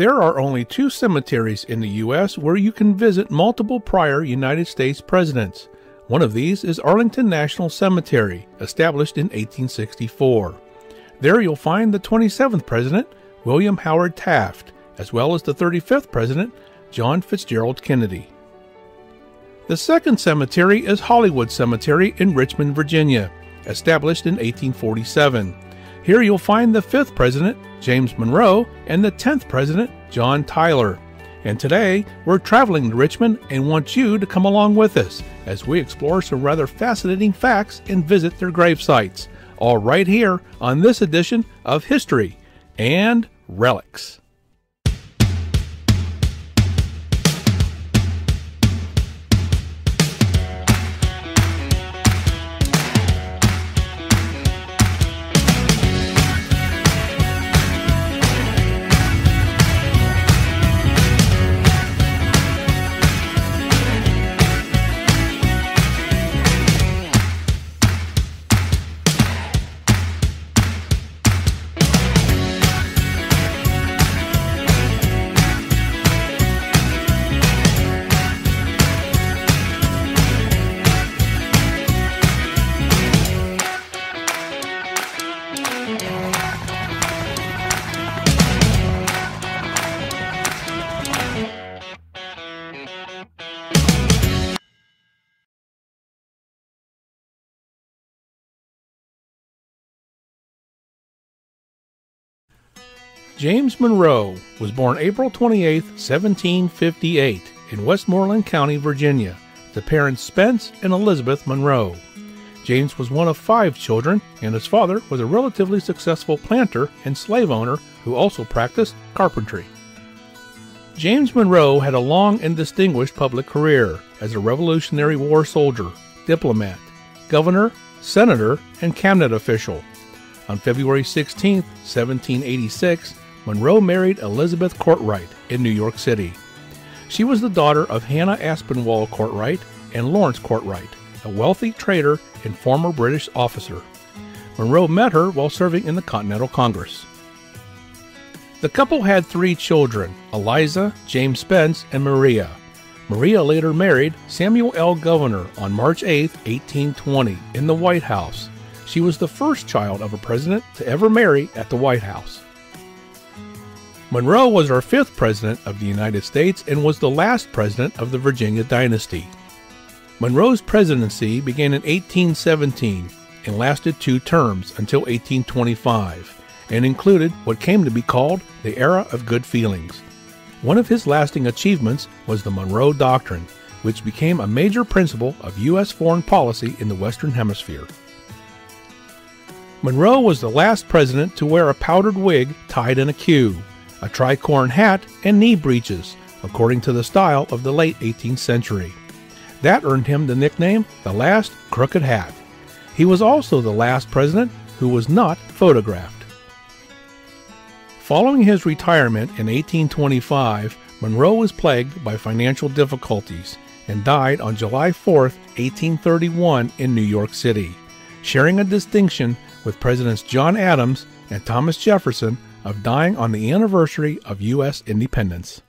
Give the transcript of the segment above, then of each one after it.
There are only two cemeteries in the U.S. where you can visit multiple prior United States presidents. One of these is Arlington National Cemetery, established in 1864. There you'll find the 27th president, William Howard Taft, as well as the 35th president, John Fitzgerald Kennedy. The second cemetery is Hollywood Cemetery in Richmond, Virginia, established in 1847. Here you'll find the fifth president, James Monroe, and the tenth president, John Tyler. And today, we're traveling to Richmond and want you to come along with us as we explore some rather fascinating facts and visit their grave sites. All right here on this edition of History and Relics. James Monroe was born April 28, 1758, in Westmoreland County, Virginia, to parents Spence and Elizabeth Monroe. James was one of five children, and his father was a relatively successful planter and slave owner who also practiced carpentry. James Monroe had a long and distinguished public career as a Revolutionary War soldier, diplomat, governor, senator, and cabinet official. On February 16, 1786, Monroe married Elizabeth Kortright in New York City. She was the daughter of Hannah Aspinwall Kortright and Lawrence Kortright, a wealthy trader and former British officer. Monroe met her while serving in the Continental Congress. The couple had three children Eliza, James Spence, and Maria. Maria later married Samuel L. Gouverneur on March 8, 1820, in the White House. She was the first child of a president to ever marry at the White House. Monroe was our fifth president of the United States and was the last president of the Virginia dynasty. Monroe's presidency began in 1817 and lasted two terms until 1825 and included what came to be called the Era of Good Feelings. One of his lasting achievements was the Monroe Doctrine, which became a major principle of U.S. foreign policy in the Western Hemisphere. Monroe was the last president to wear a powdered wig tied in a queue a tricorn hat, and knee breeches, according to the style of the late 18th century. That earned him the nickname the Last Crooked Hat. He was also the last president who was not photographed. Following his retirement in 1825, Monroe was plagued by financial difficulties and died on July 4, 1831, in New York City, sharing a distinction with Presidents John Adams and Thomas Jefferson of dying on the anniversary of U.S. independence.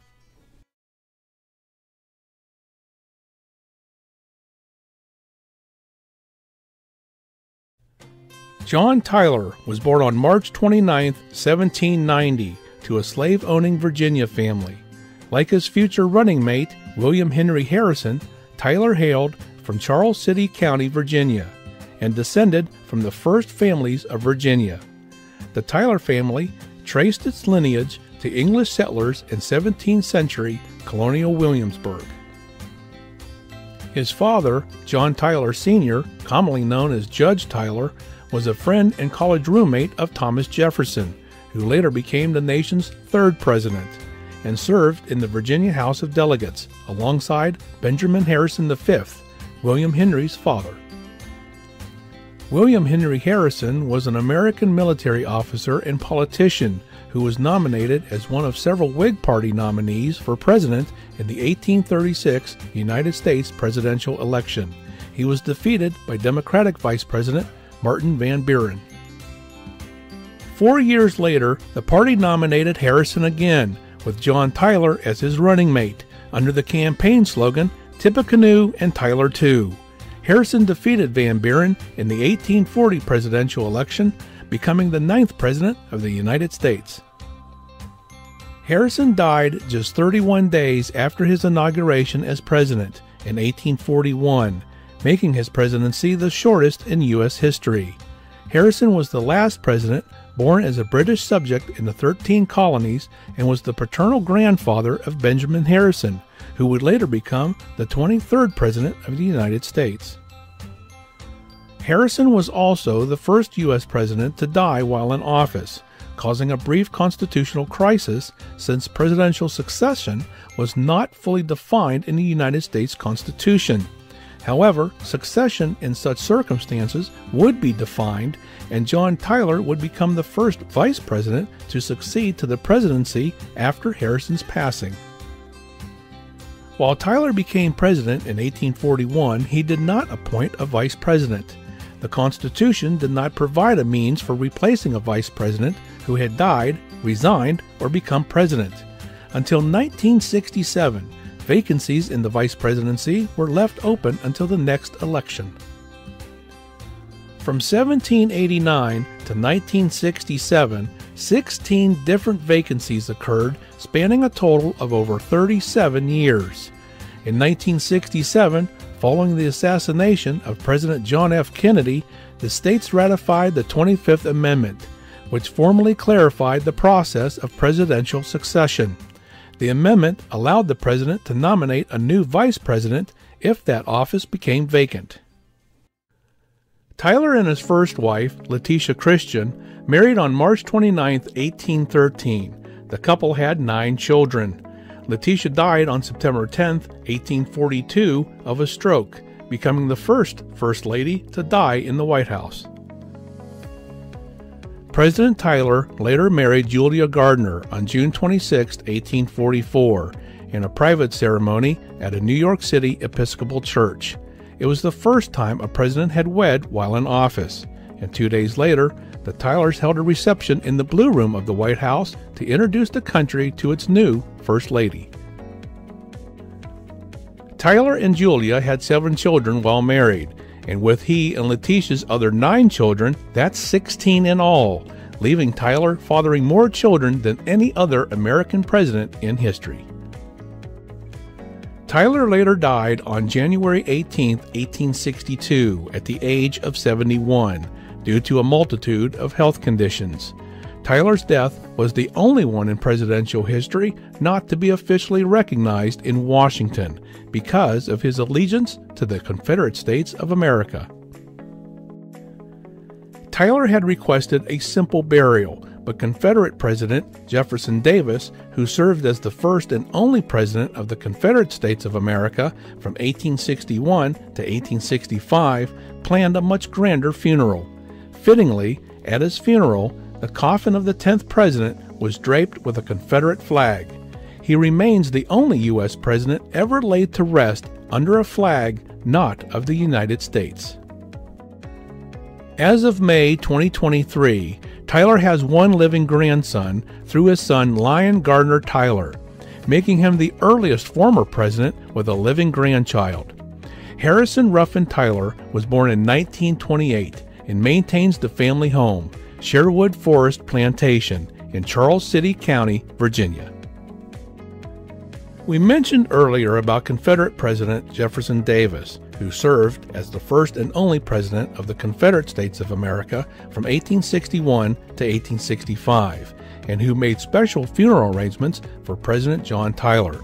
John Tyler was born on March 29, 1790, to a slave owning Virginia family. Like his future running mate, William Henry Harrison, Tyler hailed from Charles City County, Virginia, and descended from the first families of Virginia. The Tyler family traced its lineage to English settlers in 17th century colonial Williamsburg. His father, John Tyler Sr., commonly known as Judge Tyler, was a friend and college roommate of Thomas Jefferson, who later became the nation's third president and served in the Virginia House of Delegates alongside Benjamin Harrison V, William Henry's father. William Henry Harrison was an American military officer and politician who was nominated as one of several Whig Party nominees for president in the 1836 United States presidential election. He was defeated by Democratic Vice President Martin Van Buren. Four years later, the party nominated Harrison again, with John Tyler as his running mate under the campaign slogan Tippecanoe and Tyler too. Harrison defeated Van Buren in the 1840 presidential election, becoming the ninth president of the United States. Harrison died just 31 days after his inauguration as president in 1841, making his presidency the shortest in U.S. history. Harrison was the last president born as a British subject in the 13 colonies and was the paternal grandfather of Benjamin Harrison, who would later become the 23rd President of the United States. Harrison was also the first U.S. President to die while in office, causing a brief constitutional crisis since presidential succession was not fully defined in the United States Constitution. However, succession in such circumstances would be defined, and John Tyler would become the first vice president to succeed to the presidency after Harrison's passing. While Tyler became president in 1841, he did not appoint a vice president. The Constitution did not provide a means for replacing a vice president who had died, resigned, or become president. Until 1967, vacancies in the vice presidency were left open until the next election. From 1789 to 1967, 16 different vacancies occurred, spanning a total of over 37 years. In 1967, following the assassination of President John F. Kennedy, the states ratified the 25th Amendment, which formally clarified the process of presidential succession. The amendment allowed the president to nominate a new vice president if that office became vacant. Tyler and his first wife, Letitia Christian, married on March 29, 1813. The couple had nine children. Letitia died on September 10, 1842, of a stroke, becoming the first First Lady to die in the White House. President Tyler later married Julia Gardiner on June 26, 1844, in a private ceremony at a New York City Episcopal church. It was the first time a president had wed while in office, and two days later, the Tylers held a reception in the Blue Room of the White House to introduce the country to its new First Lady. Tyler and Julia had seven children while married, and with he and Letitia's other nine children, that's 16 in all, leaving Tyler fathering more children than any other American president in history. Tyler later died on January 18, 1862, at the age of 71, due to a multitude of health conditions. Tyler's death was the only one in presidential history not to be officially recognized in Washington because of his allegiance to the Confederate States of America. Tyler had requested a simple burial, but Confederate President Jefferson Davis, who served as the first and only president of the Confederate States of America from 1861 to 1865, planned a much grander funeral. Fittingly, at his funeral, the coffin of the 10th president was draped with a Confederate flag. He remains the only U.S. president ever laid to rest under a flag not of the United States. As of May 2023, Tyler has one living grandson through his son Lyon Gardiner Tyler, making him the earliest former president with a living grandchild. Harrison Ruffin Tyler was born in 1928 and maintains the family home, Sherwood Forest Plantation in Charles City County, Virginia. We mentioned earlier about Confederate President Jefferson Davis, who served as the first and only president of the Confederate States of America from 1861 to 1865, and who made special funeral arrangements for President John Tyler.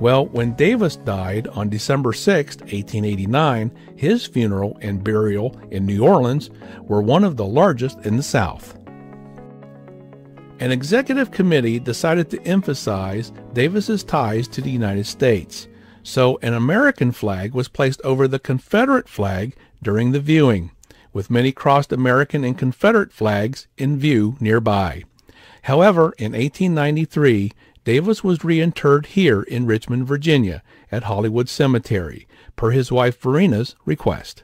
Well, when Davis died on December 6, 1889, his funeral and burial in New Orleans were one of the largest in the South. An executive committee decided to emphasize Davis's ties to the United States, so an American flag was placed over the Confederate flag during the viewing, with many crossed American and Confederate flags in view nearby. However, in 1893, Davis was reinterred here in Richmond, Virginia, at Hollywood Cemetery, per his wife Varina's request.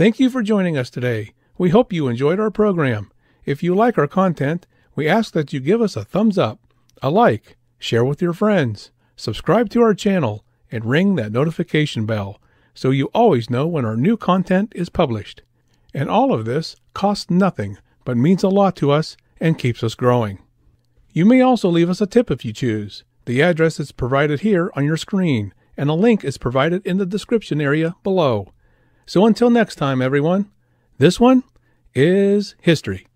Thank you for joining us today. We hope you enjoyed our program. If you like our content, we ask that you give us a thumbs up, a like, share with your friends, subscribe to our channel, and ring that notification bell so you always know when our new content is published. And all of this costs nothing but means a lot to us and keeps us growing. You may also leave us a tip if you choose. The address is provided here on your screen, and a link is provided in the description area below. So until next time, everyone, this one is history.